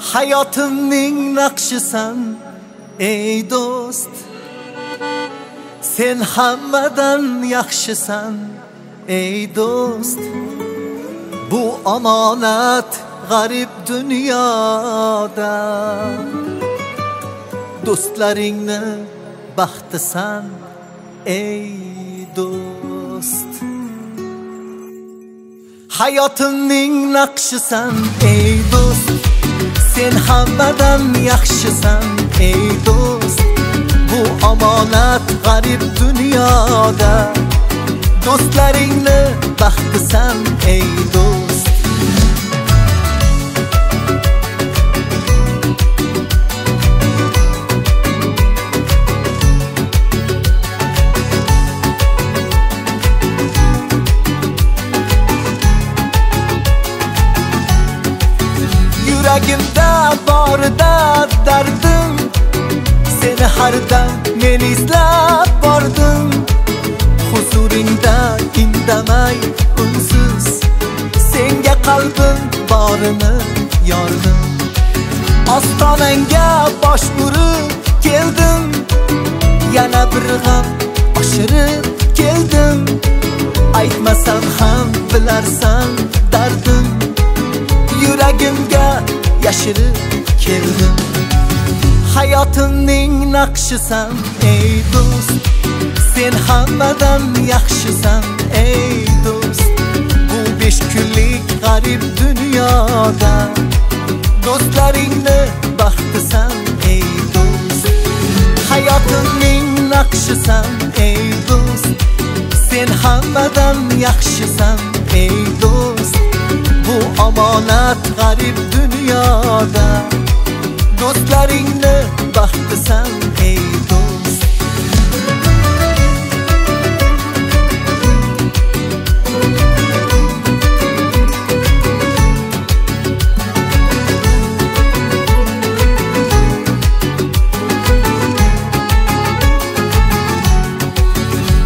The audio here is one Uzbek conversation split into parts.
hayotimning naqshisan ey do'st. Sen hammadan yaxshisan ey do'st. Bu omonat g'arib dunyoda. Do'stlaringni baxtisan ey do'st. Hayotimning naqshisan ey sen hammadan yaxshisan ey do'st. Bu omonat g'arib dunyoda. Do'stlaringni baxtisan ey do'st. Yuragimda borida dardim. Seni har dam men izlab bordim. Huzuringda indamay unsiz. Senga qalbim borini yordim. Ostonangga bosh urib keldim. Yana bir g'am oshirib keldim. Aytmasam ham bilarsan dardim. Yuragimga yashirib keldim hayotimning naqshisan ey do'st. Sen hammadan yaxshisan ey do'st. Bu besh kunlik g'arib dunyoda do'stlaringni baxtisan ey do'st. Hayotimning naqshisan ey do'st. Sen hammadan yaxshisan ey do'st bu omonat g'arib dunyoda do'stlaringni baxtisan ey do'st?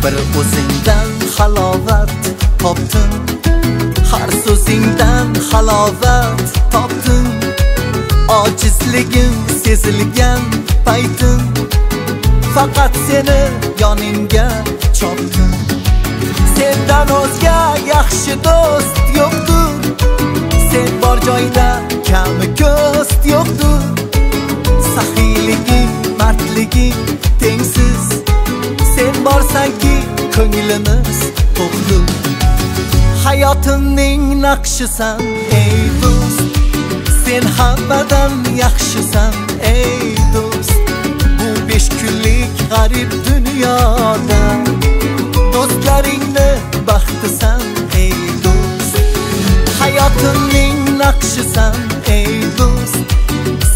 Bir o'zingdan halovat topdim har halovat topdim. Ojizligim sezilgan paytim. Faqat seni yoningga chopdim. Sendan o'zga yaxshi do'st yo'qdir sen bor joyda kami ko'st yo'qdir saxiyliging mardliging tengsiz. Sen borsanki ko'nglimiz to'qdir hayotimning naqshisan ey do'st. Sen hammadan yaxshisan ey do'st. Bu besh kunlik g'arib dunyoda do'stlaringni baxtisan ey do'st. Hayotimning naqshisan ey do'st.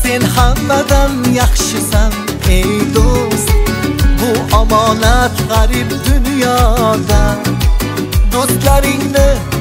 Sen hammadan yaxshisan ey do'st. Bu omonat g'arib dunyoda do'stlaringni baxtisan